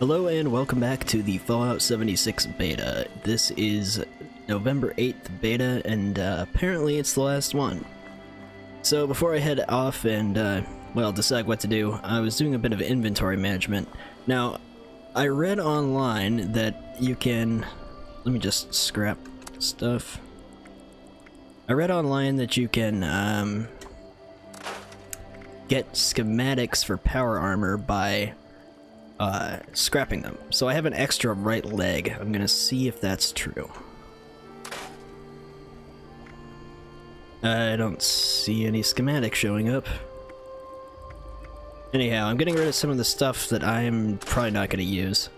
Hello and welcome back to the Fallout 76 beta. This is November 8th beta and uh, apparently it's the last one. So before I head off and, uh, well, decide what to do, I was doing a bit of inventory management. Now, I read online that you can... Let me just scrap stuff. I read online that you can, um, get schematics for power armor by uh, scrapping them. So I have an extra right leg. I'm gonna see if that's true. I don't see any schematic showing up. Anyhow, I'm getting rid of some of the stuff that I'm probably not gonna use.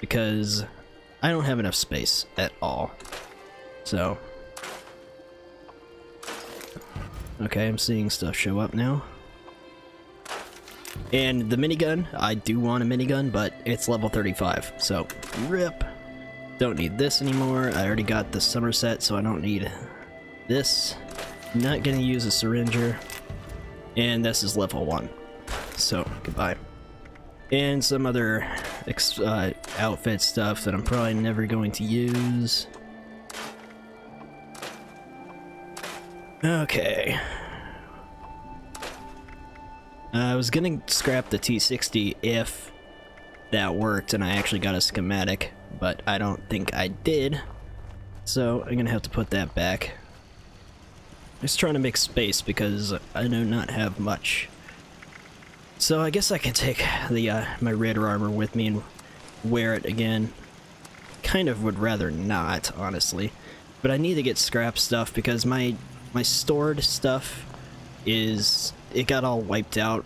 Because I don't have enough space at all. So. Okay, I'm seeing stuff show up now. And the minigun, I do want a minigun, but it's level 35, so rip. Don't need this anymore. I already got the Somerset, so I don't need this. Not gonna use a syringer. And this is level 1. So, goodbye. And some other uh, outfit stuff that I'm probably never going to use. Okay. I was gonna scrap the T60 if that worked and I actually got a schematic, but I don't think I did. So I'm gonna have to put that back. Just trying to make space because I do not have much. So I guess I can take the uh, my Raider armor with me and wear it again. Kind of would rather not, honestly. But I need to get scrap stuff because my my stored stuff is it got all wiped out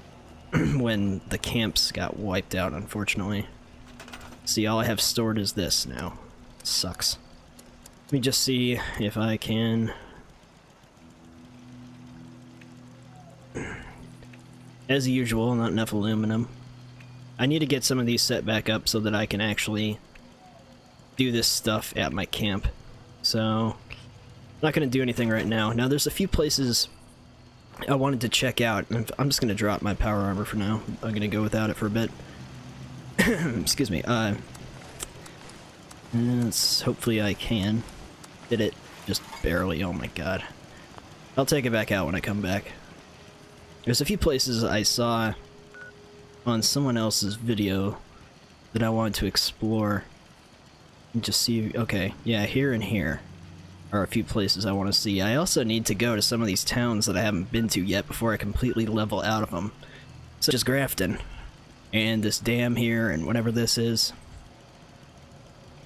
when the camps got wiped out, unfortunately. See, all I have stored is this now. sucks. Let me just see if I can... As usual, not enough aluminum. I need to get some of these set back up so that I can actually do this stuff at my camp. So, I'm not going to do anything right now. Now, there's a few places I wanted to check out. I'm just going to drop my power armor for now. I'm going to go without it for a bit. Excuse me. Uh, hopefully I can. Did it just barely. Oh my god. I'll take it back out when I come back. There's a few places I saw on someone else's video that I wanted to explore. And just see, okay, yeah, here and here are a few places I want to see. I also need to go to some of these towns that I haven't been to yet before I completely level out of them. Such as Grafton. And this dam here and whatever this is.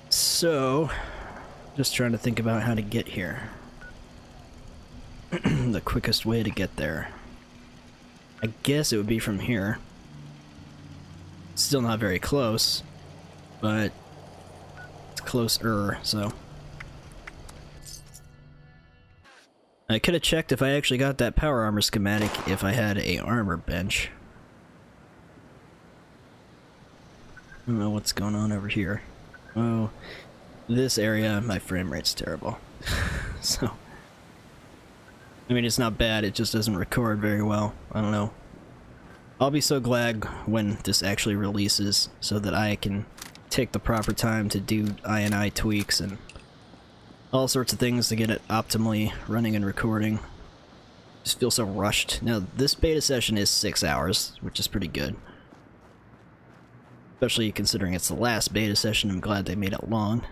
So, just trying to think about how to get here. the quickest way to get there. I guess it would be from here. Still not very close, but it's closer, so I could have checked if I actually got that power armor schematic if I had a armor bench. I don't know what's going on over here. Oh, this area, my frame rate's terrible. so, I mean, it's not bad, it just doesn't record very well. I don't know. I'll be so glad when this actually releases so that I can take the proper time to do INI tweaks and all sorts of things to get it optimally running and recording. Just feel so rushed. Now, this beta session is six hours, which is pretty good. Especially considering it's the last beta session, I'm glad they made it long.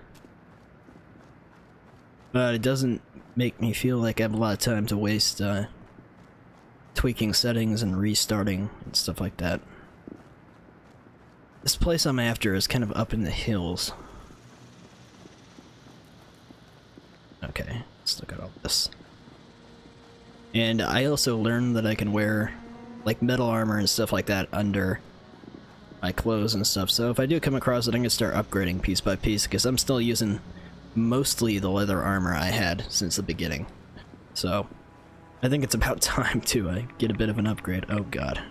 But it doesn't make me feel like I have a lot of time to waste uh, tweaking settings and restarting and stuff like that. This place I'm after is kind of up in the hills. Okay, let's look at all this. And I also learned that I can wear like metal armor and stuff like that under my clothes and stuff. So if I do come across it, I'm gonna start upgrading piece by piece because I'm still using mostly the leather armor I had since the beginning. So I think it's about time to uh, get a bit of an upgrade. Oh god.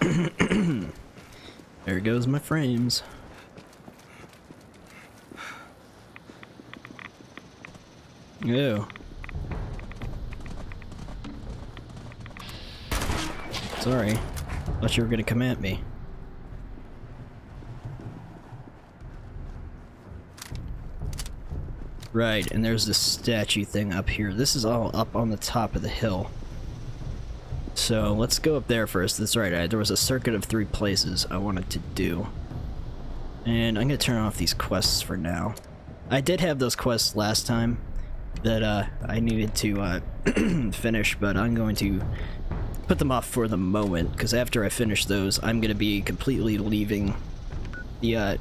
there goes my frames. Ew. Sorry. Thought you were gonna come at me. Right, and there's this statue thing up here. This is all up on the top of the hill. So let's go up there first. That's right, I, there was a circuit of three places I wanted to do. And I'm gonna turn off these quests for now. I did have those quests last time that uh, I needed to uh, finish, but I'm going to put them off for the moment, because after I finish those, I'm gonna be completely leaving the, uh...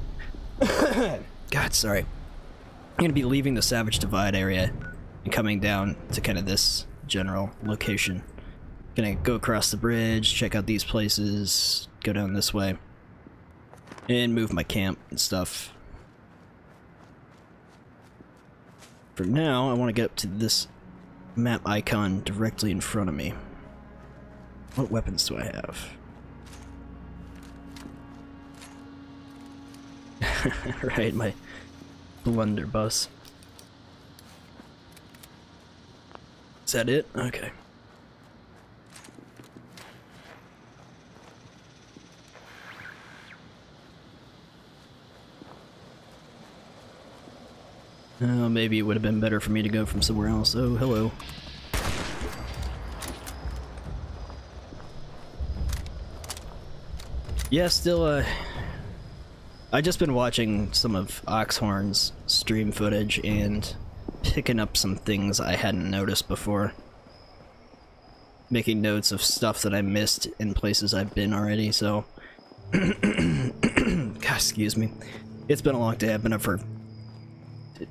God, sorry. I'm gonna be leaving the Savage Divide area and coming down to kind of this general location. Gonna go across the bridge, check out these places, go down this way, and move my camp and stuff. For now, I want to get up to this map icon directly in front of me. What weapons do I have? right, my blunderbuss. Is that it? Okay. Oh, maybe it would have been better for me to go from somewhere else. Oh, hello. Yeah, still, uh, I just been watching some of Oxhorn's stream footage and picking up some things I hadn't noticed before. Making notes of stuff that I missed in places I've been already, so... God, excuse me. It's been a long day, I've been up for,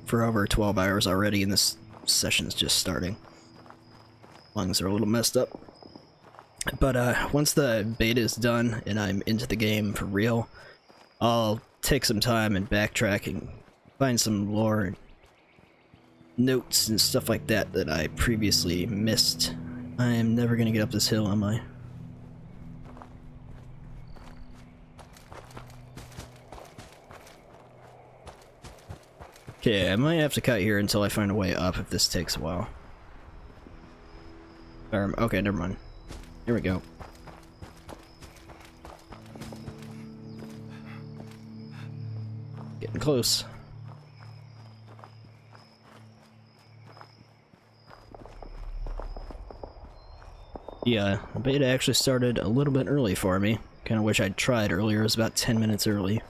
for over 12 hours already and this session's just starting. Lungs are a little messed up. But uh, once the beta is done and I'm into the game for real, I'll take some time and backtrack and find some lore and notes and stuff like that that I previously missed. I am never gonna get up this hill, am I? Okay, I might have to cut here until I find a way up if this takes a while. Um, okay, never mind. Here we go. Getting close. Yeah, beta actually started a little bit early for me. Kinda wish I'd tried earlier, it was about 10 minutes early.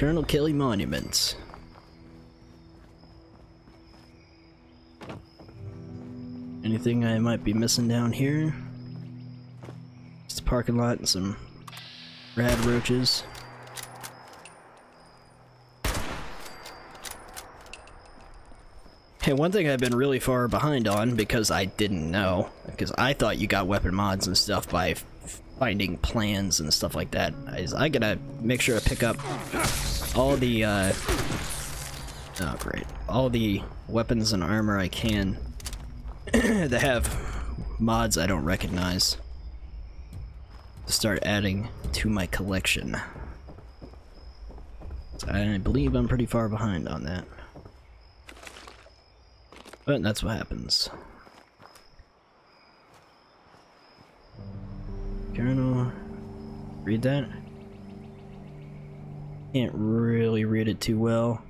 Colonel Kelly Monument. Anything I might be missing down here? Just a parking lot and some rad roaches. Hey, one thing I've been really far behind on because I didn't know, because I thought you got weapon mods and stuff by finding plans and stuff like that, is I gotta make sure I pick up all the, uh, oh great, all the weapons and armor I can that have mods I don't recognize to start adding to my collection. I believe I'm pretty far behind on that. But that's what happens. Colonel, read that? Can't really read it too well.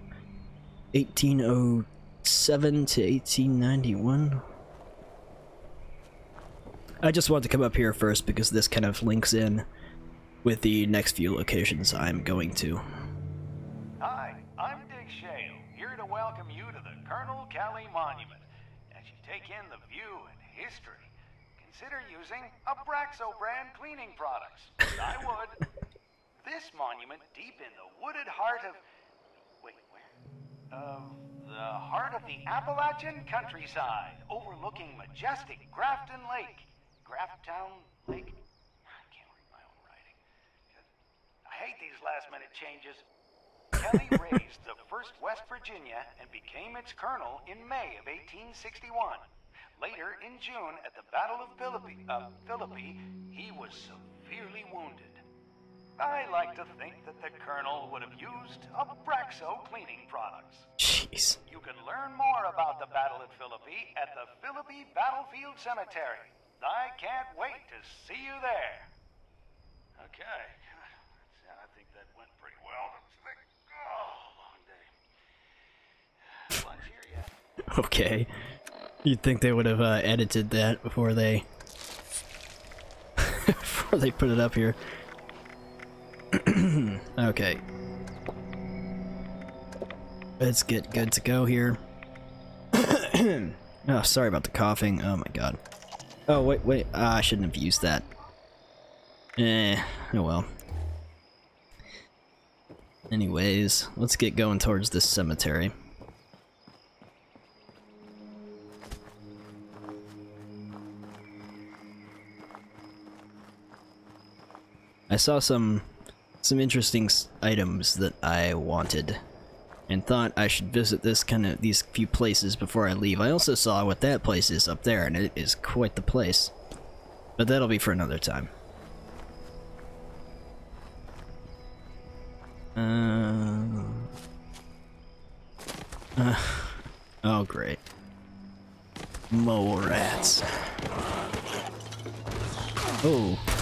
1807 to 1891? I just want to come up here first because this kind of links in with the next few locations I'm going to. Hi, I'm Dick Shale, here to welcome you to the Colonel Kelly Monument. As you take in the view and history, consider using Abraxo brand cleaning products. I would. This monument deep in the wooded heart of... Wait, where? Of the heart of the Appalachian countryside, overlooking majestic Grafton Lake. Grafttown Lake? I can't read my own writing. I hate these last minute changes. Kelly raised the 1st West Virginia and became its colonel in May of 1861. Later, in June, at the Battle of Philippi, uh, Philippi, he was severely wounded. I like to think that the colonel would have used Abraxo cleaning products. Jeez. You can learn more about the Battle at Philippi at the Philippi Battlefield Cemetery. I can't wait to see you there. Okay. I think that went pretty well. Oh, long day. Lunch here yet? Okay. You'd think they would have uh, edited that before they before they put it up here. okay. Let's get good to go here. oh, sorry about the coughing. Oh my god. Oh, wait, wait. Ah, I shouldn't have used that. Eh, oh well. Anyways, let's get going towards this cemetery. I saw some some interesting items that I wanted and thought I should visit this kind of these few places before I leave. I also saw what that place is up there and it is quite the place. But that'll be for another time. Uh, uh, oh great. More rats. Oh.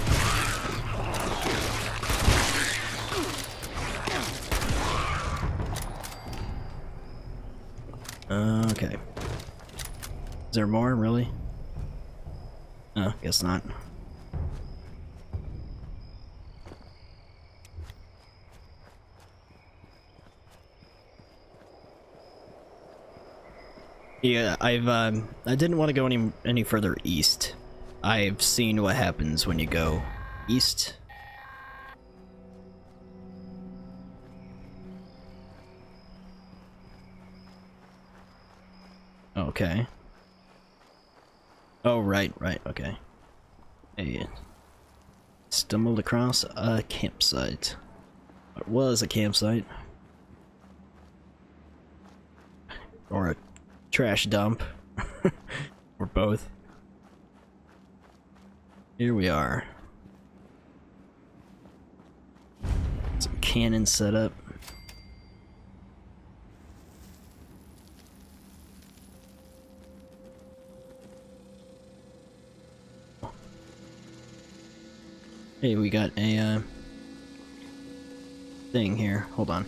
Okay. Is there more, really? Oh, guess not. Yeah, I've um I didn't want to go any any further east. I've seen what happens when you go east. Okay. Oh, right, right, okay. Hey. Stumbled across a campsite. It was a campsite. Or a trash dump. or both. Here we are. Some cannon set up. Hey, we got a uh, thing here. Hold on.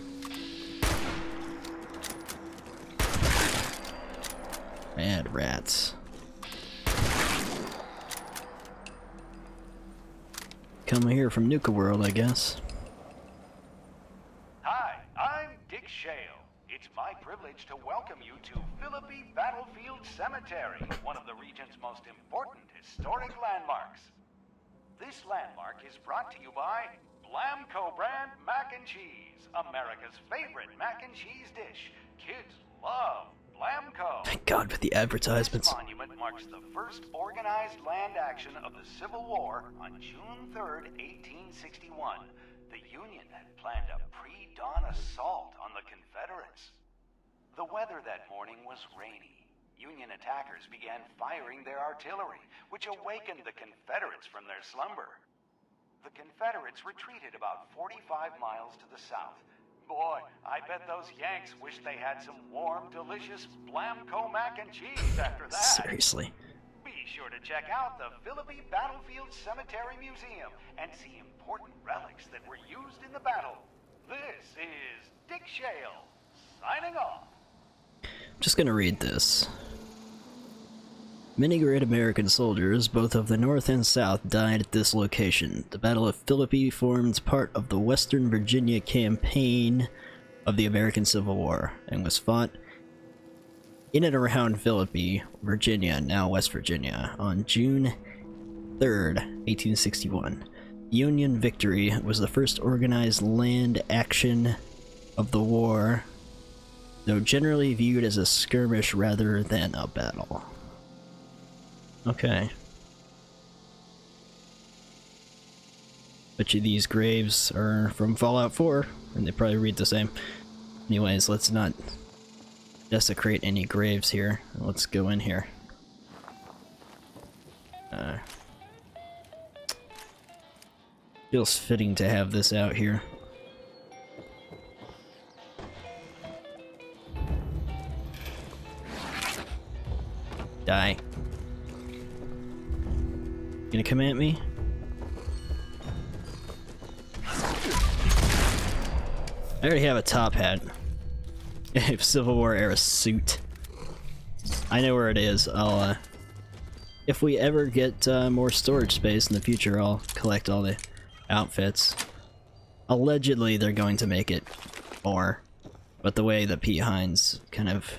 Bad rats. Come here from Nuka World, I guess. The advertisements. This monument marks the first organized land action of the Civil War on June 3rd, 1861. The Union had planned a pre-dawn assault on the Confederates. The weather that morning was rainy. Union attackers began firing their artillery, which awakened the Confederates from their slumber. The Confederates retreated about 45 miles to the south. Boy, I bet those Yanks wish they had some warm, delicious Blamco mac and cheese after that. Seriously. Be sure to check out the Philippi Battlefield Cemetery Museum and see important relics that were used in the battle. This is Dick Shale, signing off. I'm just gonna read this. Many great American soldiers, both of the North and South, died at this location. The Battle of Philippi forms part of the Western Virginia campaign of the American Civil War and was fought in and around Philippi, Virginia, now West Virginia, on June 3rd, 1861. Union victory was the first organized land action of the war, though generally viewed as a skirmish rather than a battle. Okay. Bet you these graves are from Fallout 4, and they probably read the same. Anyways, let's not desecrate any graves here. Let's go in here. Uh, feels fitting to have this out here. Die. Gonna come at me? I already have a top hat. A Civil War era suit. I know where it is. I'll, uh, if we ever get uh, more storage space in the future, I'll collect all the outfits. Allegedly, they're going to make it more, but the way that Pete Hines kind of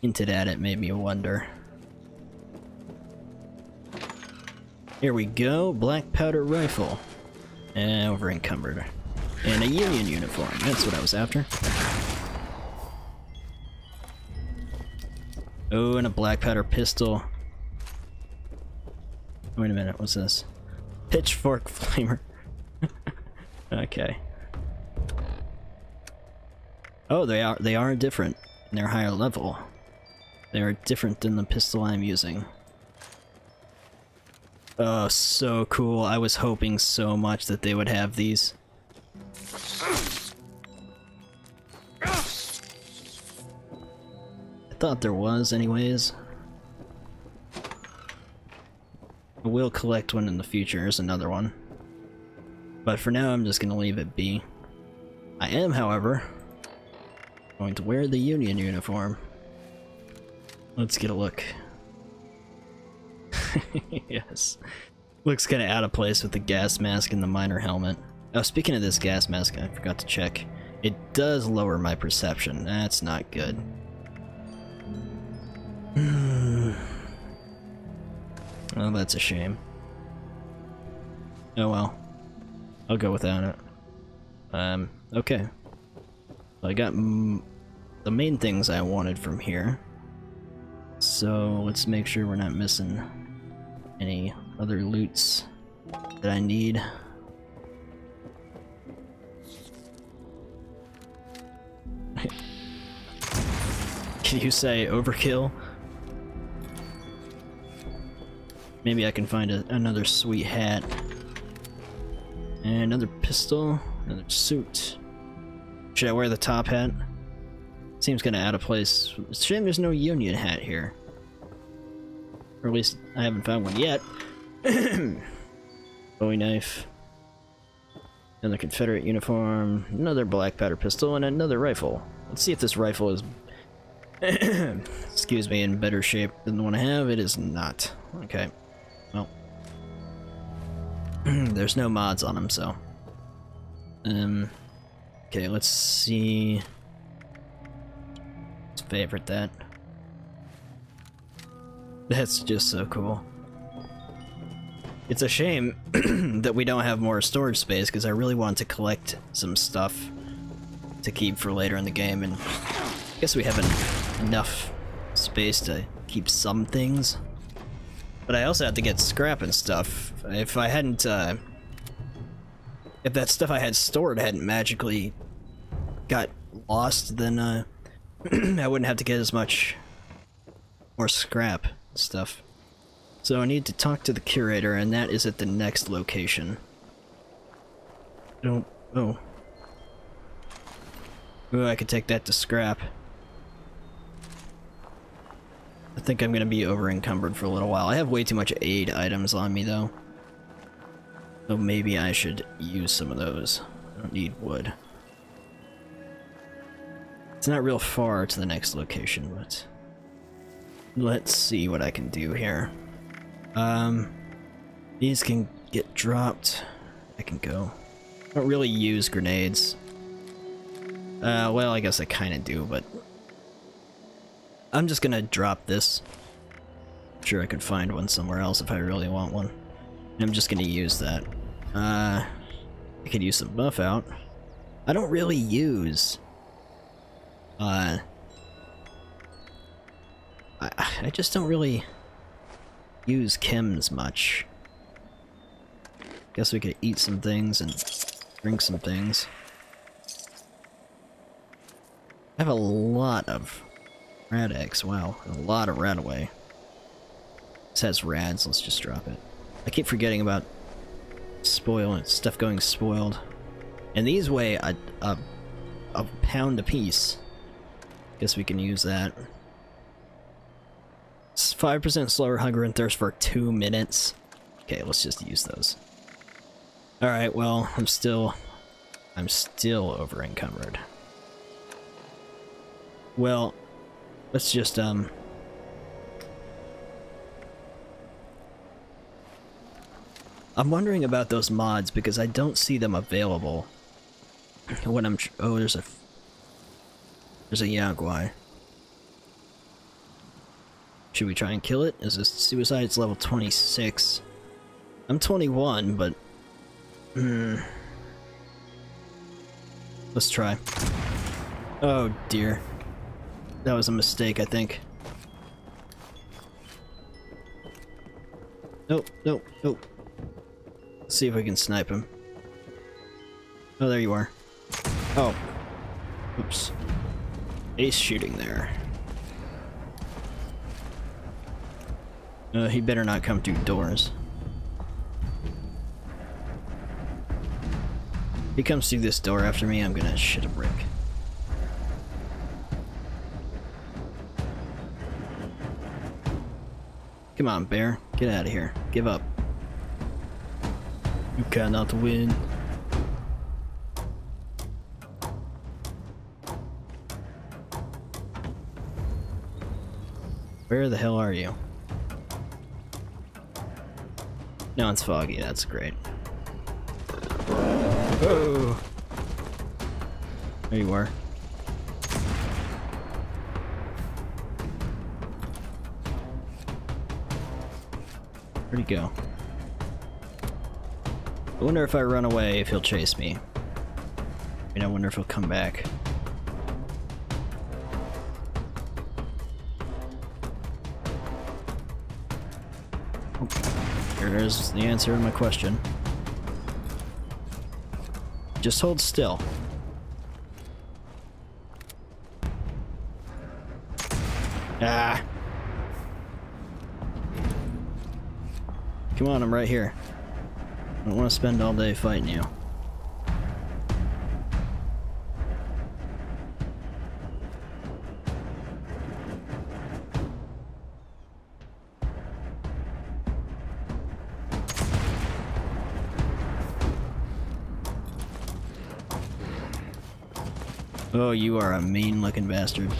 hinted at it made me wonder. Here we go, black powder rifle. Eh, and over encumbered. And a Union uniform, that's what I was after. Oh, and a black powder pistol. Wait a minute, what's this? Pitchfork flamer. okay. Oh, they are they are different. They're higher level. They are different than the pistol I'm using. Oh, so cool. I was hoping so much that they would have these. I thought there was anyways. I will collect one in the future, There's another one. But for now, I'm just gonna leave it be. I am, however, going to wear the Union uniform. Let's get a look. yes. Looks kinda out of place with the gas mask and the miner helmet. Oh, speaking of this gas mask, I forgot to check. It does lower my perception. That's not good. oh, that's a shame. Oh well. I'll go without it. Um, okay. I got the main things I wanted from here. So let's make sure we're not missing any other loots that I need. Can you say overkill? Maybe I can find a, another sweet hat. And another pistol, another suit. Should I wear the top hat? Seems kinda out of place. shame there's no Union hat here. Or at least I haven't found one yet. Bowie knife. Another Confederate uniform, another black powder pistol, and another rifle. Let's see if this rifle is, excuse me, in better shape than the one I have. It is not. Okay. Well. There's no mods on them, so. Um. Okay, let's see. Let's favorite that. That's just so cool. It's a shame that we don't have more storage space because I really want to collect some stuff to keep for later in the game and I guess we have enough space to keep some things. But I also have to get scrap and stuff. If I hadn't, uh, If that stuff I had stored hadn't magically got lost, then, uh, I wouldn't have to get as much more scrap stuff. So I need to talk to the curator, and that is at the next location. Don't... oh. Ooh, I could take that to scrap. I think I'm gonna be over encumbered for a little while. I have way too much aid items on me though. So maybe I should use some of those. I don't need wood. It's not real far to the next location, but... Let's see what I can do here. Um, these can get dropped. I can go. I don't really use grenades. Uh, well, I guess I kind of do, but I'm just gonna drop this. I'm sure I could find one somewhere else if I really want one. I'm just gonna use that. Uh, I could use some buff out. I don't really use... Uh... I, I just don't really use chems much. Guess we could eat some things and drink some things. I have a lot of Rad-X, wow. A lot of rad away. This has rads, let's just drop it. I keep forgetting about spoil and stuff going spoiled. And these weigh a, a, a pound a piece. Guess we can use that. It's 5% slower hunger and thirst for 2 minutes. Okay, let's just use those. Alright, well, I'm still... I'm still over encumbered. Well, let's just, um... I'm wondering about those mods because I don't see them available when I'm... oh, there's a... There's a Yao Guai. Should we try and kill it? Is this suicide? It's level 26. I'm 21, but... Hmm... Let's try. Oh dear. That was a mistake, I think. Nope, nope, nope. Let's see if we can snipe him. Oh, there you are. Oh. Oops. Ace shooting there. Uh, he better not come through doors. If he comes through this door after me, I'm gonna shit a brick. Come on, bear. Get out of here. Give up. You cannot win. Where the hell are you? No, it's foggy. That's great. Oh! There you are. Where'd he go? I wonder if I run away if he'll chase me. I mean, I wonder if he'll come back. There's the answer to my question. Just hold still. Ah! Come on, I'm right here. I don't want to spend all day fighting you. Oh, you are a mean looking bastard.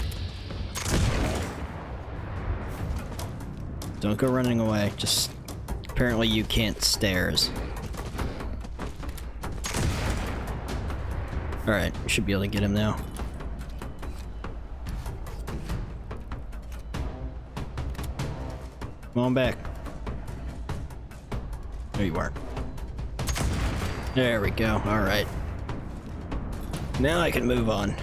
Don't go running away, just... Apparently you can't stairs. Alright, should be able to get him now. Come on back. There you are. There we go, alright. Now I can move on.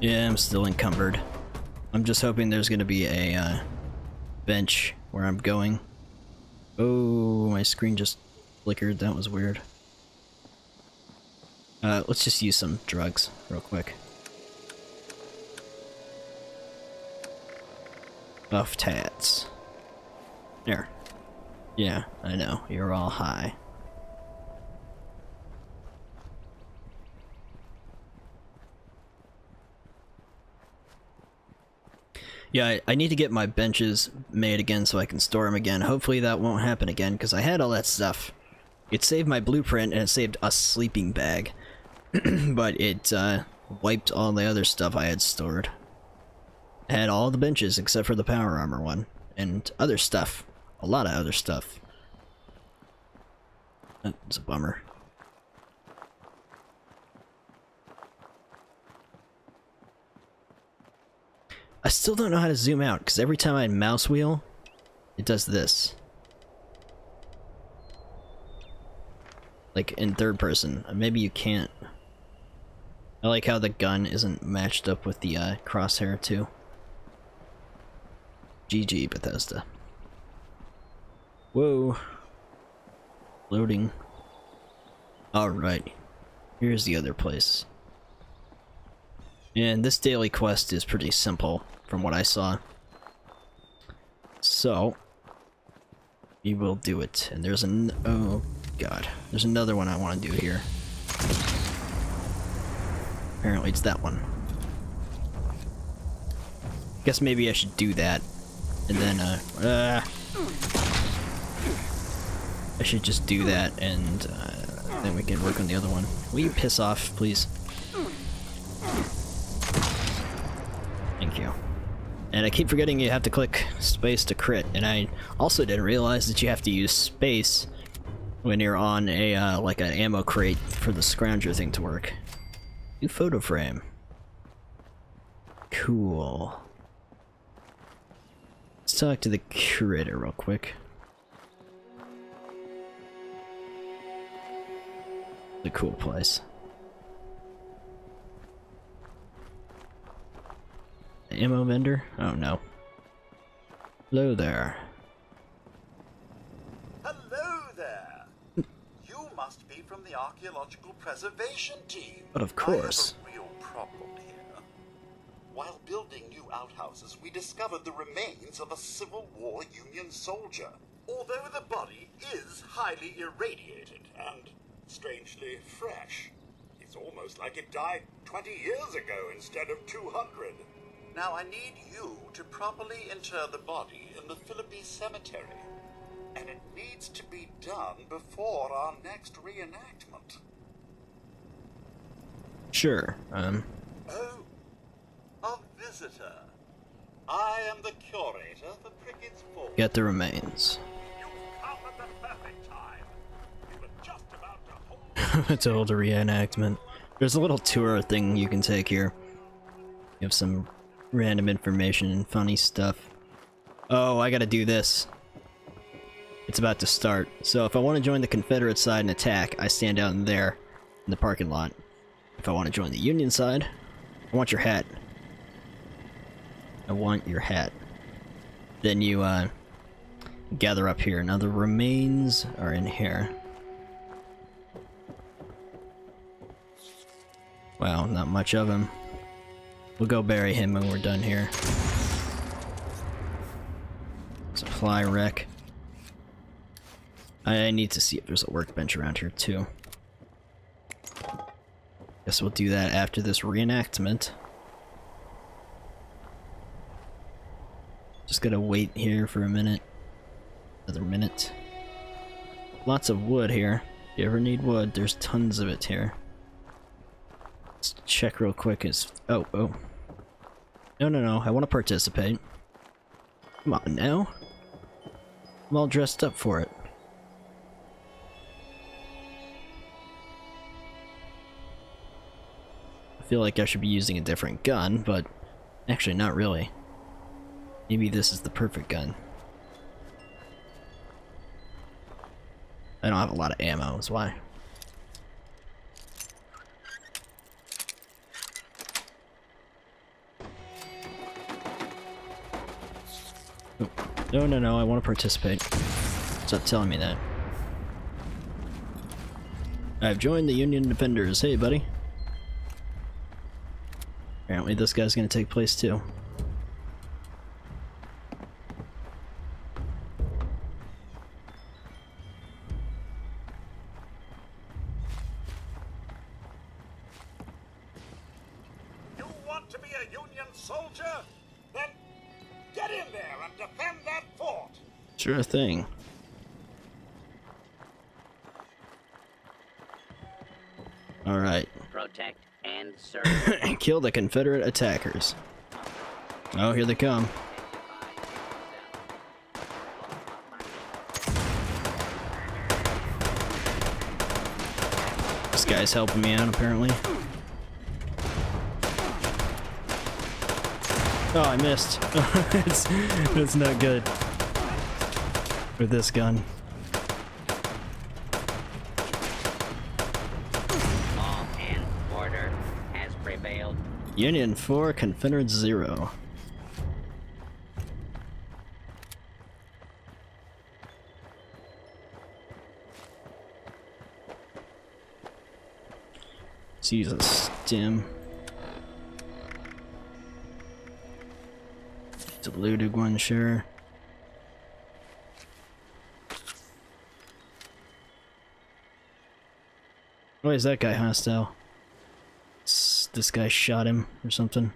Yeah, I'm still encumbered. I'm just hoping there's gonna be a uh, bench where I'm going. Oh, my screen just flickered. That was weird. Uh, let's just use some drugs real quick. Buff tats. There. Yeah, I know. You're all high. Yeah, I, I, need to get my benches made again so I can store them again. Hopefully that won't happen again, because I had all that stuff. It saved my blueprint, and it saved a sleeping bag. but it uh, wiped all the other stuff I had stored. I had all the benches except for the power armor one, and other stuff. A lot of other stuff. That's a bummer. I still don't know how to zoom out, because every time I mouse wheel, it does this. Like, in third person. Maybe you can't. I like how the gun isn't matched up with the uh, crosshair too. GG Bethesda. Whoa. Loading. Alright. Here's the other place. And this daily quest is pretty simple from what I saw. So, we will do it. And there's an- oh god. There's another one I want to do here. Apparently it's that one. Guess maybe I should do that. And then, uh, uh I should just do that and uh, then we can work on the other one. Will you piss off, please? Thank you. And I keep forgetting you have to click space to crit, and I also didn't realize that you have to use space when you're on a, uh, like an ammo crate for the scrounger thing to work. New photo frame. Cool. Let's talk to the curator real quick. The cool place. Ammo vendor? Oh no. Hello there. Hello there. you must be from the archaeological preservation team. But of course. I have a real problem here. While building new outhouses, we discovered the remains of a Civil War Union soldier. Although the body is highly irradiated and strangely fresh. It's almost like it died 20 years ago instead of 200. Now I need you to properly inter the body in the Philippi cemetery. And it needs to be done before our next reenactment. Sure, um... Oh, a visitor. I am the curator for Prickett's Fort. Get the remains. You've come at the perfect time. You were just about to to hold a reenactment. There's a little tour thing you can take here. You have some random information and funny stuff. Oh, I gotta do this. It's about to start. So if I want to join the Confederate side and attack, I stand down there in the parking lot. If I want to join the Union side, I want your hat. I want your hat. Then you, uh, gather up here. Now the remains are in here. Wow, not much of him. We'll go bury him when we're done here. Supply wreck. I need to see if there's a workbench around here too. Guess we'll do that after this reenactment. Just gotta wait here for a minute. Another minute. Lots of wood here. If you ever need wood, there's tons of it here. Let's check real quick. Is oh oh. No no no. I want to participate. Come on now. I'm all dressed up for it. I feel like I should be using a different gun, but actually not really. Maybe this is the perfect gun. I don't have a lot of ammo, why. No, no, no, I want to participate. Stop telling me that. I've joined the Union Defenders. Hey, buddy. Apparently this guy's gonna take place too. Thing. Alright. protect, and serve. Kill the Confederate attackers. Oh, here they come. This guy's helping me out, apparently. Oh, I missed. it's, it's not good. With this gun. Law and order has prevailed. Union 4, Confederate 0. Let's use a stim. Diluted one, sure. Why is that guy hostile? This guy shot him or something.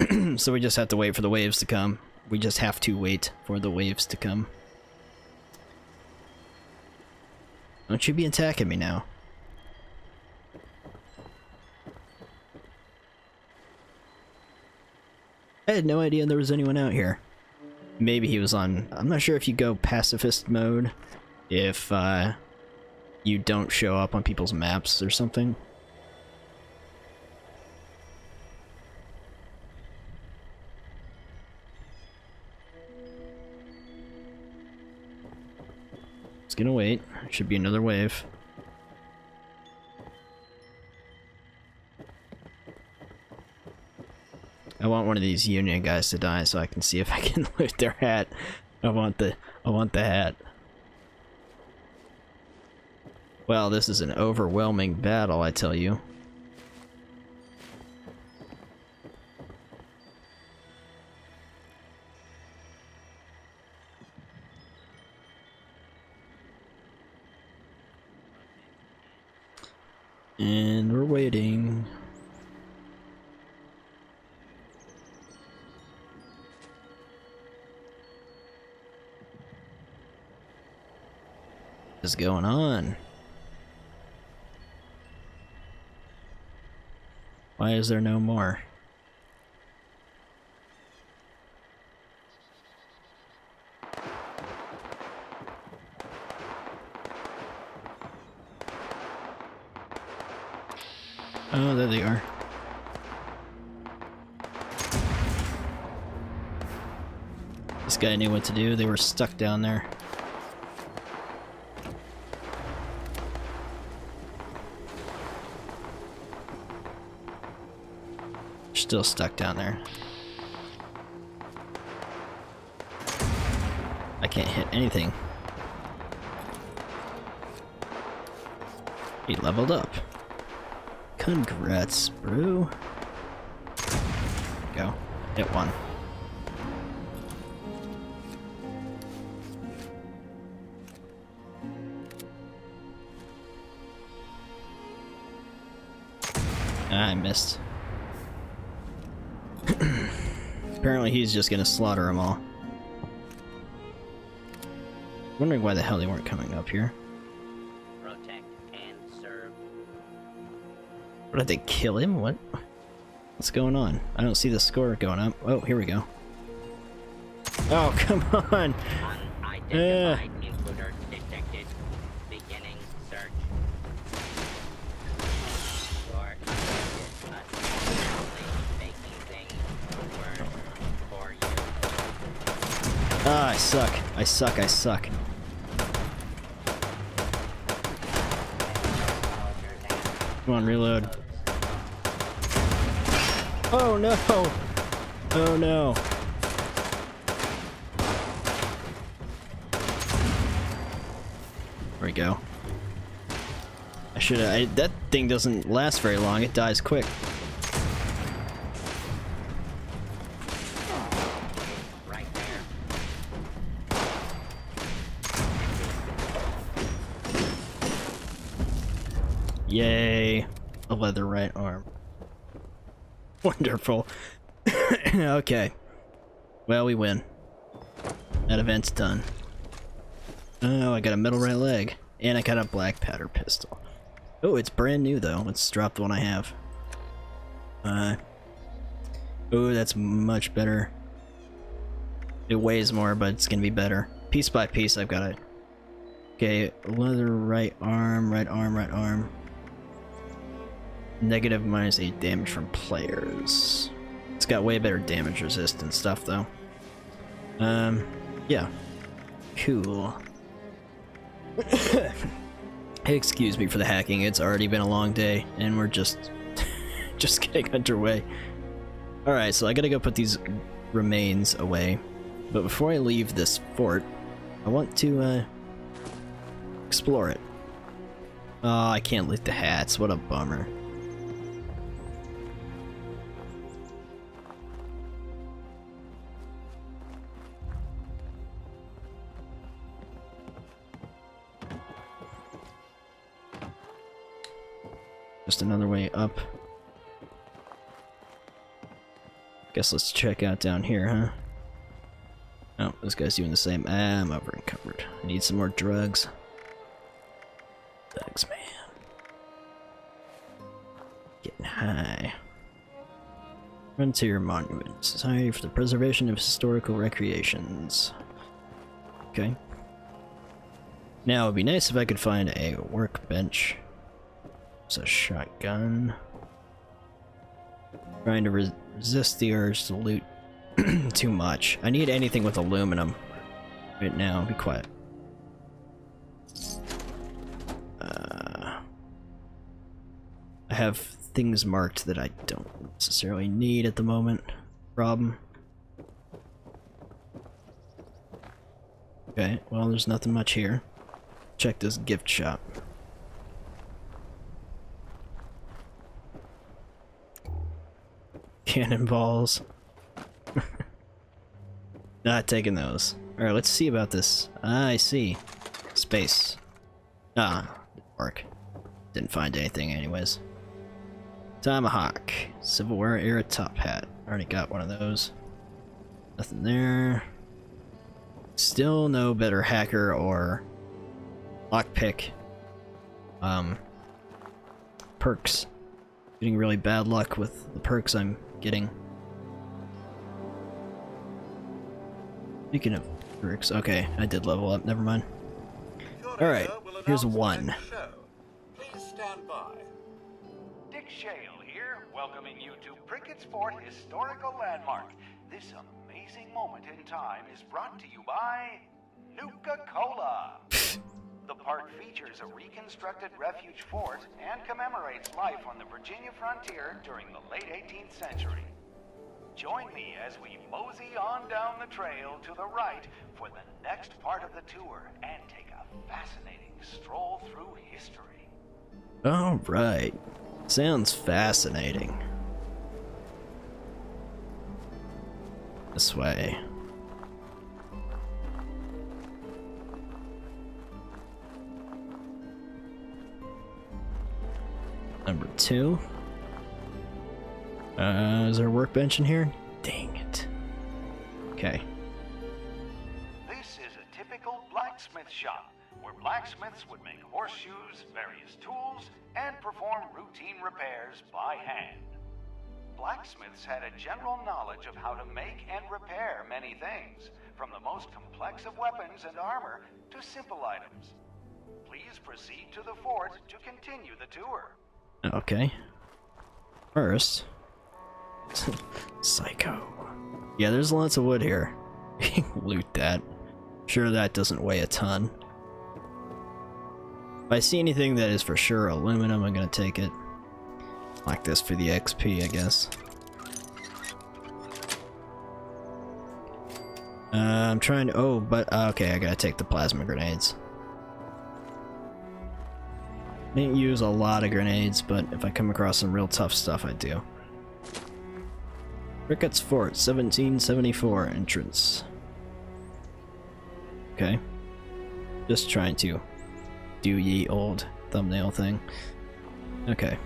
so we just have to wait for the waves to come. We just have to wait for the waves to come. Don't you be attacking me now. I had no idea there was anyone out here. Maybe he was on... I'm not sure if you go pacifist mode, if uh, you don't show up on people's maps or something. It's gonna wait. Should be another wave. I want one of these union guys to die so I can see if I can loot their hat. I want the I want the hat. Well, this is an overwhelming battle, I tell you. And we're waiting. What's going on? Why is there no more? Oh, there they are. This guy knew what to do. They were stuck down there. Still stuck down there. I can't hit anything. He leveled up. Congrats, bro. Go. Hit one. Ah, I missed. Apparently he's just gonna slaughter them all. Wondering why the hell they weren't coming up here. Protect and serve. What, did they kill him? What? What's going on? I don't see the score going up. Oh, here we go. Oh, come on! Unidentified Ah, I suck. I suck, I suck. Come on, reload. Oh no! Oh no! There we go. I should have. That thing doesn't last very long. It dies quick. Right there. Yay! A leather right arm. Wonderful. okay. Well, we win. That event's done. Oh, I got a metal right leg. And I got a black powder pistol. Oh, it's brand new though. Let's drop the one I have. Uh. Oh, that's much better. It weighs more, but it's gonna be better. Piece by piece, I've got it. Okay, leather right arm, right arm, right arm. Negative minus 8 damage from players. It's got way better damage resistance stuff though. Um, yeah. Cool. Excuse me for the hacking, it's already been a long day, and we're just just getting underway. Alright, so I gotta go put these remains away. But before I leave this fort, I want to uh explore it. Oh, I can't loot the hats, what a bummer. Just another way up. Guess let's check out down here, huh? Oh, this guy's doing the same. Ah, I'm over encumbered. I need some more drugs. Thugs, man. Getting high. Frontier Monument. Society for the Preservation of Historical Recreations. Okay. Now, it'd be nice if I could find a workbench. It's a shotgun. Trying to res resist the urge to loot too much. I need anything with aluminum right now. Be quiet. Uh, I have things marked that I don't necessarily need at the moment. Problem. Okay, well, there's nothing much here. Check this gift shop. Cannonballs. Not taking those. Alright, let's see about this. Ah, I see. Space. Ah, didn't work. Didn't find anything anyways. Tomahawk. Civil War era top hat. Already got one of those. Nothing there. Still no better hacker or lockpick um, perks. Getting really bad luck with the perks I'm getting. Speaking of perks, okay, I did level up, never mind. Alright, here's one. Please stand by. Dick Shale here, welcoming you to Prickett's Fort Historical Landmark. This amazing moment in time is brought to you by Nuka-Cola. the park features a reconstructed refuge fort and commemorates life on the Virginia frontier during the late 18th century. Join me as we mosey on down the trail to the right for the next part of the tour and take a fascinating stroll through history. Alright. Sounds fascinating. This way. Number two. Uh, is there a workbench in here? Dang it. Okay. This is a typical blacksmith shop, where blacksmiths would make horseshoes, various tools, and perform routine repairs by hand. Blacksmiths had a general knowledge of how to make and repair many things, from the most complex of weapons and armor to simple items. Please proceed to the fort to continue the tour. Okay. First. Psycho. Yeah, there's lots of wood here. Loot that. Sure that doesn't weigh a ton. If I see anything that is for sure aluminum, I'm gonna take it. Like this for the XP, I guess. Uh, I'm trying to- oh, but, uh, okay, I gotta take the plasma grenades. Didn't use a lot of grenades, but if I come across some real tough stuff, I do. Prickett's Fort, 1774 entrance. Okay. Just trying to do ye old thumbnail thing. Okay.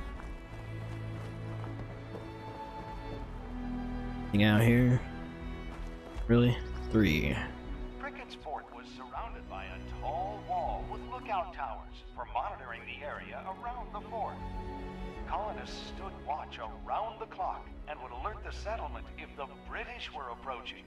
Anything out here? Really? Three. Stood watch around the clock and would alert the settlement if the British were approaching.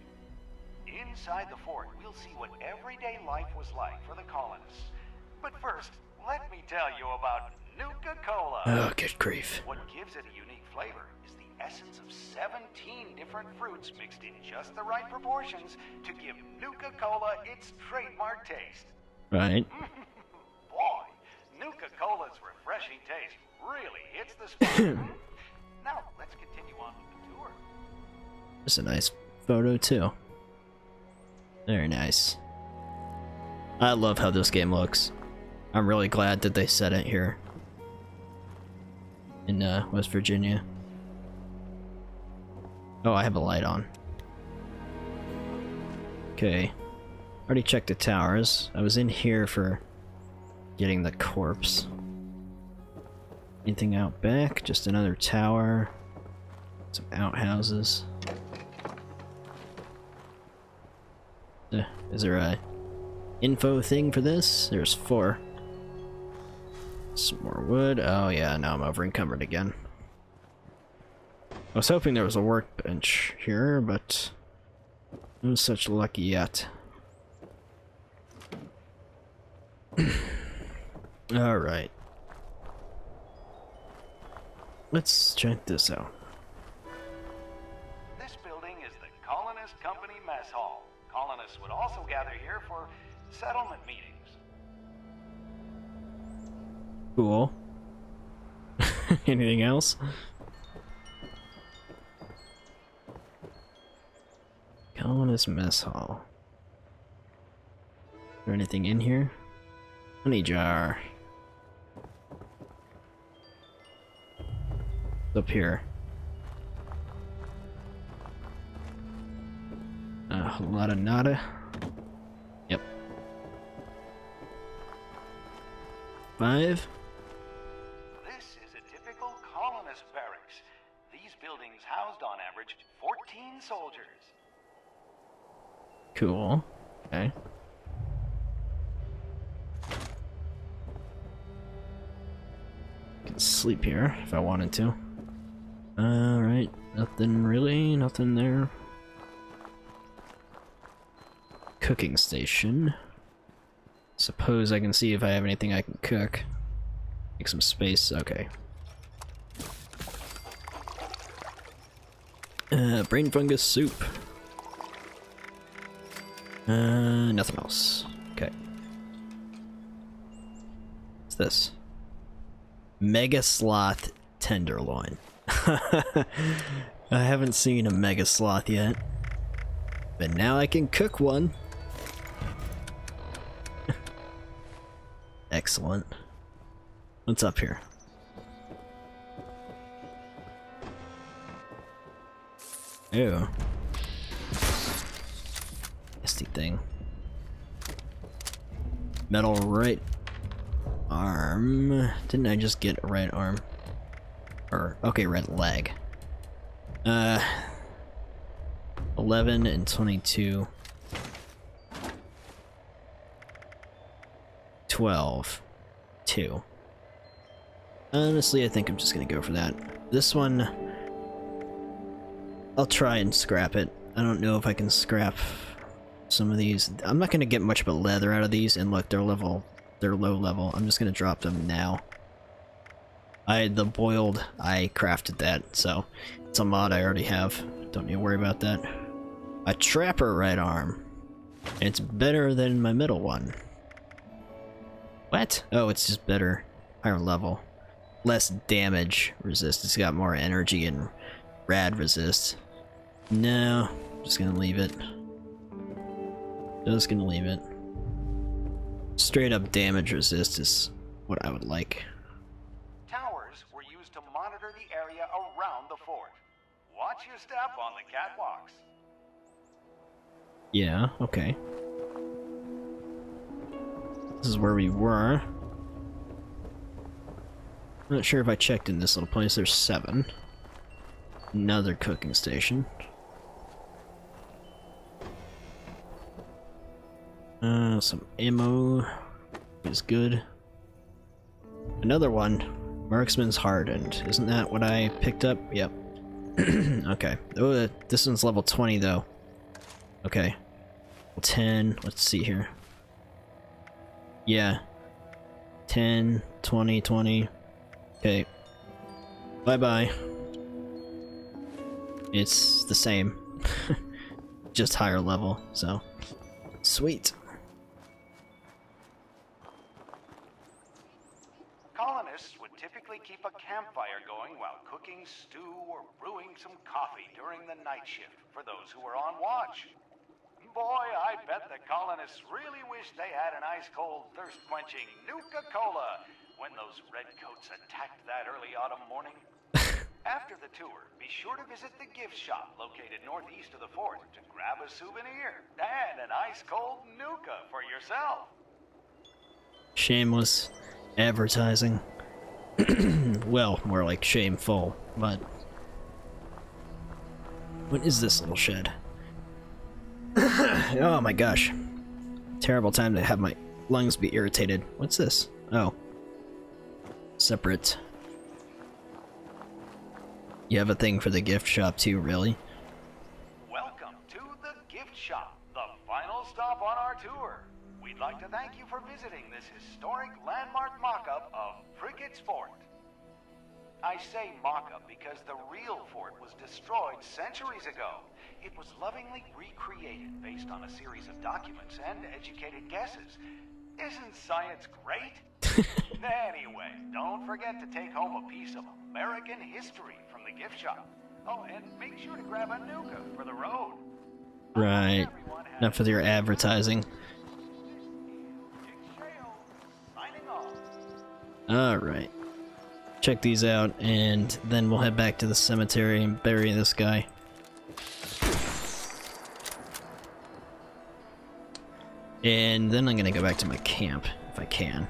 Inside the fort, we'll see what everyday life was like for the colonists. But first, let me tell you about Nuka-Cola. Oh, good grief. What gives it a unique flavor is the essence of 17 different fruits mixed in just the right proportions to give Nuka-Cola its trademark taste. Right. Boy, Nuka-Cola's refreshing taste really hits the spot. now, let's continue on with the tour. There's a nice photo too. Very nice. I love how this game looks. I'm really glad that they set it here. In uh, West Virginia. Oh, I have a light on. Okay. Already checked the towers. I was in here for getting the corpse. Anything out back? Just another tower. Some outhouses. Eh, is there a info thing for this? There's four. Some more wood. Oh yeah, now I'm over encumbered again. I was hoping there was a workbench here, but no such luck yet. Alright. Let's check this out. This building is the Colonist Company Mess Hall. Colonists would also gather here for settlement meetings. Cool. Anything else? Colonist Mess Hall. Is there anything in here? Honey jar. Up here. A lot of nada. Yep. Five. This is a typical colonist barracks. These buildings housed on average 14 soldiers. Cool. Okay. Can sleep here if I wanted to. Alright, nothing really, nothing there. Cooking station. Suppose I can see if I have anything I can cook. Make some space, okay. Uh, brain fungus soup. Uh, nothing else. Okay. What's this? Mega Sloth Tenderloin. I haven't seen a Mega Sloth yet. But now I can cook one. Excellent. What's up here? Ew. Nasty thing. Metal right arm. Didn't I just get a right arm? Or, okay, red leg. Uh, 11 and 22. 12. 2. Honestly, I think I'm just gonna go for that. This one, I'll try and scrap it. I don't know if I can scrap some of these. I'm not gonna get much but leather out of these, and look, they're level, they're low level. I'm just gonna drop them now. I, the boiled, I crafted that, so it's a mod I already have. Don't need to worry about that. A trapper right arm. It's better than my middle one. What? Oh, it's just better. Higher level. Less damage resist. It's got more energy and rad resist. No, just gonna leave it. Just gonna leave it. Straight up damage resist is what I would like. Towers were used to monitor the area around the fort. Watch your step on the catwalks. Yeah, okay. This is where we were. Not sure if I checked in this little place. There's seven. Another cooking station. Uh, some ammo is good. Another one. Marksman's Hardened. Isn't that what I picked up? Yep. okay. Oh, uh, this one's level 20 though. Okay. 10. Let's see here. Yeah. 10, 20, 20. Okay. Bye-bye. It's the same. Just higher level, so. Sweet. Colonists would typically keep a campfire going while cooking stew or brewing some coffee during the night shift for those who were on watch. Boy, I bet the colonists really wish they had an ice-cold, thirst-quenching Nuka-Cola when those redcoats attacked that early autumn morning. After the tour, be sure to visit the gift shop located northeast of the fort to grab a souvenir and an ice-cold Nuka for yourself. Shameless advertising. well, more like shameful, but... What is this little shed? oh my gosh. Terrible time to have my lungs be irritated. What's this? Oh. Separate. You have a thing for the gift shop too, really? Welcome to the gift shop, the final stop on our tour. We'd like to thank you for visiting this historic landmark mock-up of Prickett's Fort. I say mock-up because the real fort was destroyed centuries ago. It was lovingly recreated based on a series of documents and educated guesses. Isn't science great? anyway, don't forget to take home a piece of American history from the gift shop. Oh, and make sure to grab a Nuka for the road. Right. Enough for your advertising. Signing off. Alright. Check these out, and then we'll head back to the cemetery and bury this guy. And then I'm gonna go back to my camp, if I can.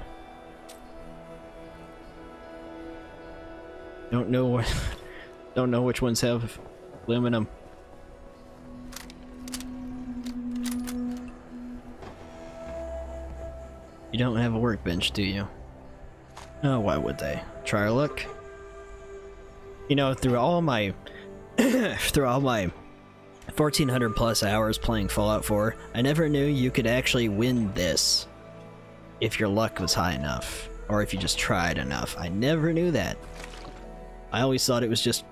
Don't know what... Don't know which ones have aluminum. You don't have a workbench, do you? Oh, why would they? Try our luck. You know, through all my through all my 1400 plus hours playing Fallout 4, I never knew you could actually win this if your luck was high enough or if you just tried enough. I never knew that. I always thought it was just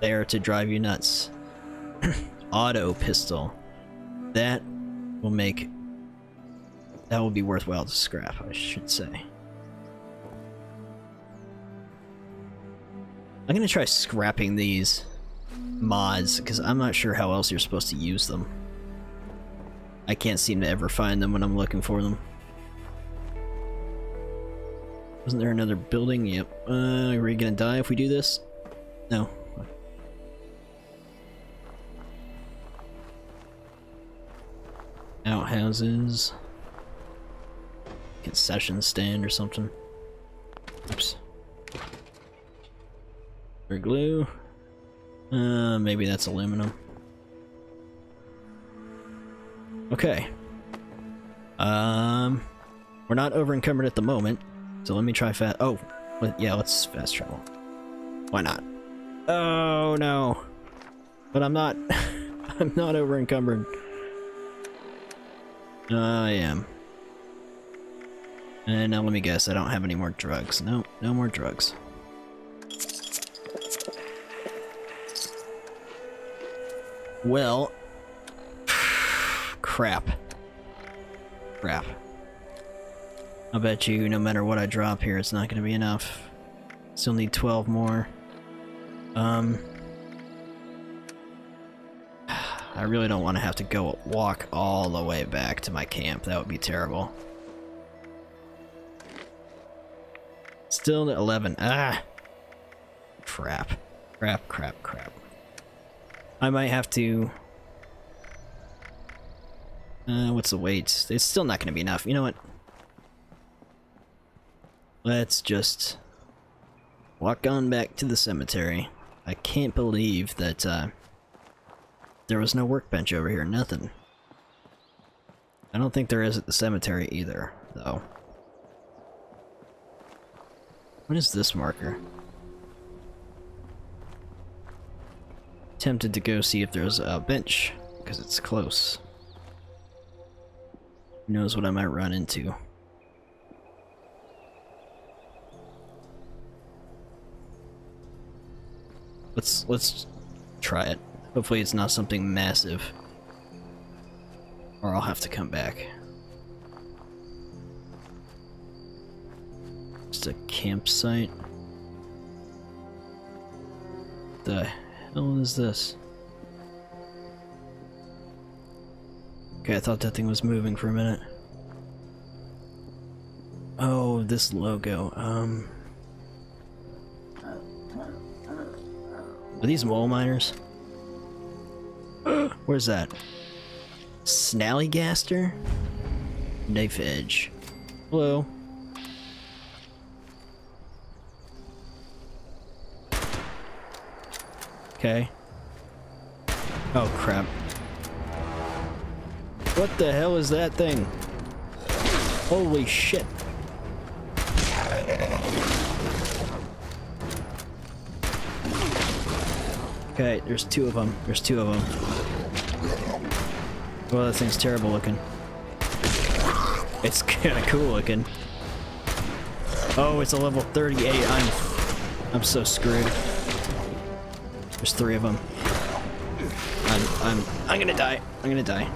there to drive you nuts. Auto pistol. That will make that will be worthwhile to scrap, I should say. I'm gonna try scrapping these mods, because I'm not sure how else you're supposed to use them. I can't seem to ever find them when I'm looking for them. Wasn't there another building? Yep. Uh, are we gonna die if we do this? No. Outhouses. Concession stand or something. Oops. Or glue. Uh, maybe that's aluminum. Okay. Um, we're not over encumbered at the moment, so let me try fast. Oh, let, yeah, let's fast travel. Why not? Oh no, but I'm not. I'm not over encumbered. I am. And now let me guess, I don't have any more drugs. No, no more drugs. Well, crap. Crap. I bet you no matter what I drop here, it's not going to be enough. Still need 12 more. Um, I really don't want to have to go walk all the way back to my camp. That would be terrible. Still at 11. Ah! Crap. Crap, crap, crap. I might have to... Uh, what's the weight? It's still not going to be enough. You know what? Let's just walk on back to the cemetery. I can't believe that, uh, there was no workbench over here. Nothing. I don't think there is at the cemetery either, though. What is this marker? Tempted to go see if there's a bench, because it's close. Who knows what I might run into. Let's let's try it. Hopefully it's not something massive. Or I'll have to come back. Just a campsite. The hell is this? Okay, I thought that thing was moving for a minute. Oh, this logo. Um. Are these mole miners? Where's that? Snallygaster? Knife edge. Hello. Okay. Oh crap. What the hell is that thing? Holy shit. Okay, there's two of them. There's two of them. Well, that thing's terrible looking. It's kind of cool looking. Oh, it's a level 38. I'm, I'm so screwed. There's three of them. I'm, I'm, I'm gonna die. I'm gonna die.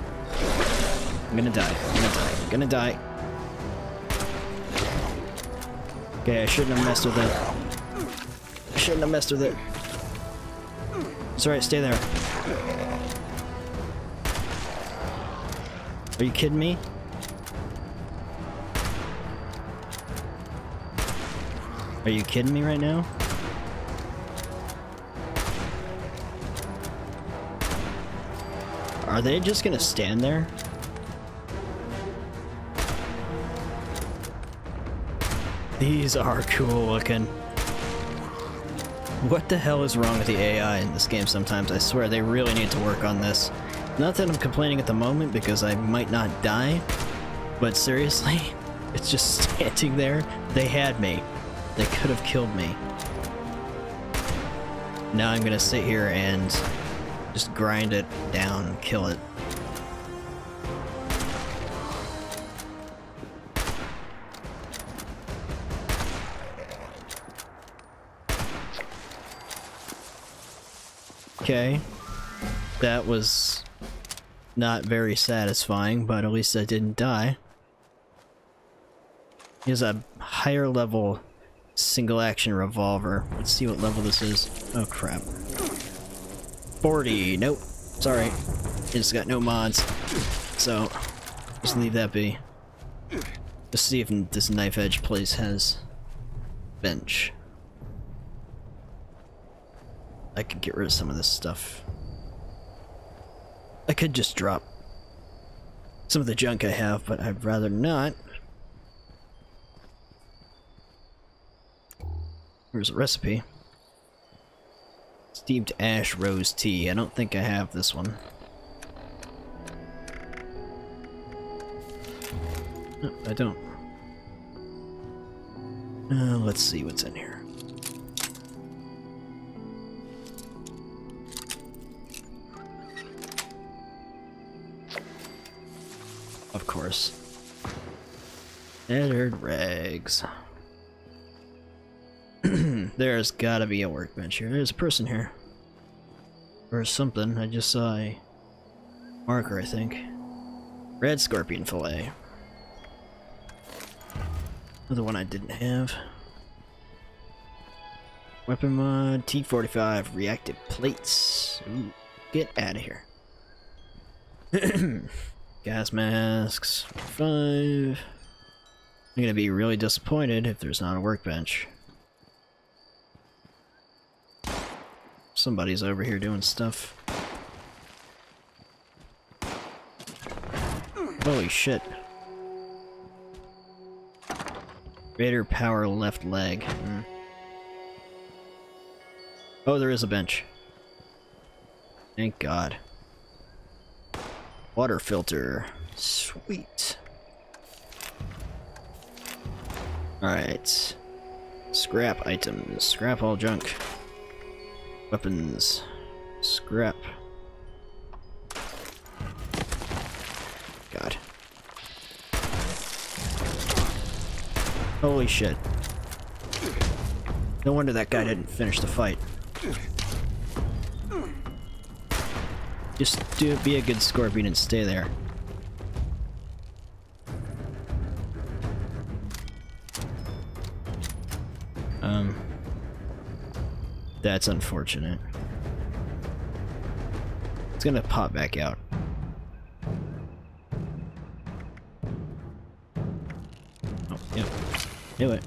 I'm gonna die. I'm gonna die. I'm gonna die. Okay, I shouldn't have messed with it. I shouldn't have messed with it. It's alright, stay there. Are you kidding me? Are you kidding me right now? Are they just gonna stand there? These are cool looking. What the hell is wrong with the AI in this game sometimes? I swear they really need to work on this. Not that I'm complaining at the moment because I might not die, but seriously, it's just standing there. They had me. They could have killed me. Now I'm gonna sit here and just grind it down kill it. Okay. That was not very satisfying, but at least I didn't die. Here's a higher level single action revolver. Let's see what level this is. Oh crap. 40. Nope. Sorry. It's got no mods. So, just leave that be. Let's see if this knife edge place has bench. I could get rid of some of this stuff. I could just drop some of the junk I have, but I'd rather not. Here's a recipe. Steamed ash rose tea. I don't think I have this one. No, I don't. Uh, let's see what's in here. Of course. Rags. There's gotta be a workbench here. There's a person here. Or something. I just saw a marker, I think. Red scorpion fillet. Another one I didn't have. Weapon mod, T45, reactive plates. Ooh, get out of here. Gas masks, five. I'm gonna be really disappointed if there's not a workbench. Somebody's over here doing stuff. Holy shit. Greater power left leg. Hmm. Oh, there is a bench. Thank God. Water filter. Sweet. Alright. Scrap items. Scrap all junk. Weapons. Scrap. Holy shit. No wonder that guy didn't finish the fight. Just do be a good scorpion and stay there. Um That's unfortunate. It's gonna pop back out. Do it.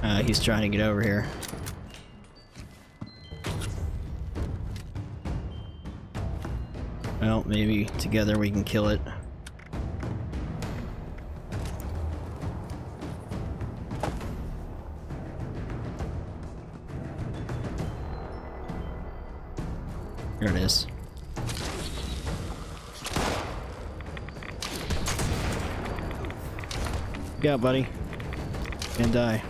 Uh, he's trying to get over here. Well, maybe together we can kill it. Yeah, buddy. Can't die.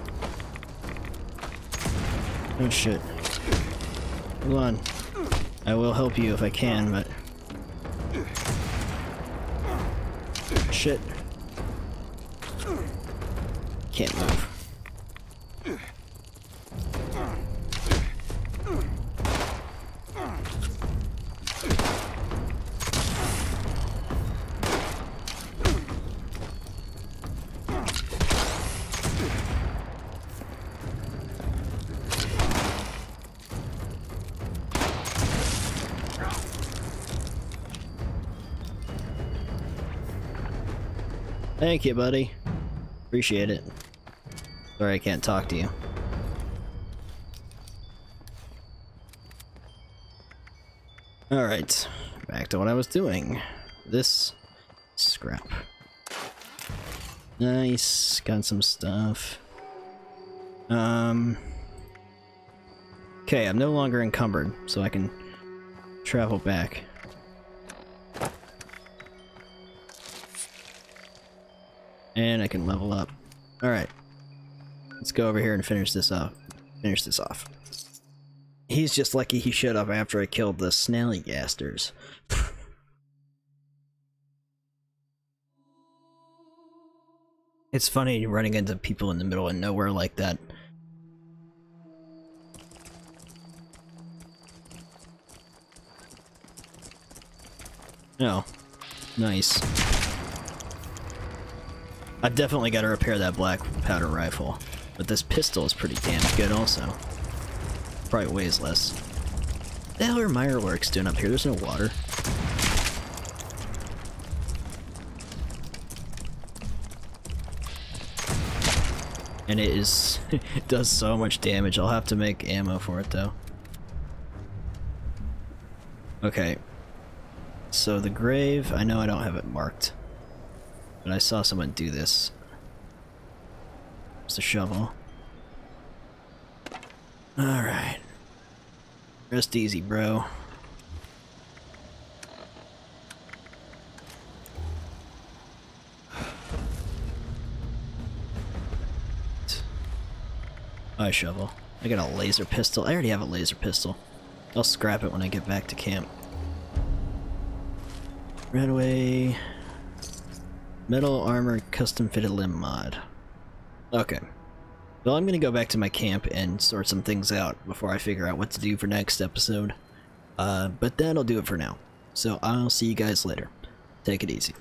Oh shit. Hold on. I will help you if I can, but... Shit. Can't move. Thank you, buddy. Appreciate it. Sorry I can't talk to you. Alright, back to what I was doing. This scrap. Nice, got some stuff. Um... Okay, I'm no longer encumbered, so I can travel back. And I can level up. Alright. Let's go over here and finish this off. Finish this off. He's just lucky he showed up after I killed the Snallygasters. it's funny running into people in the middle of nowhere like that. Oh. Nice. I've definitely got to repair that black powder rifle. But this pistol is pretty damn good also. Probably weighs less. What The hell are Mirelurks doing up here? There's no water. And it is... it does so much damage. I'll have to make ammo for it though. Okay. So the grave, I know I don't have it marked. But I saw someone do this. It's a shovel. Alright. Rest easy, bro. I shovel. I got a laser pistol. I already have a laser pistol. I'll scrap it when I get back to camp. Redway. Metal armor custom fitted limb mod. Okay. Well, I'm gonna go back to my camp and sort some things out before I figure out what to do for next episode. Uh, but that'll do it for now. So I'll see you guys later. Take it easy.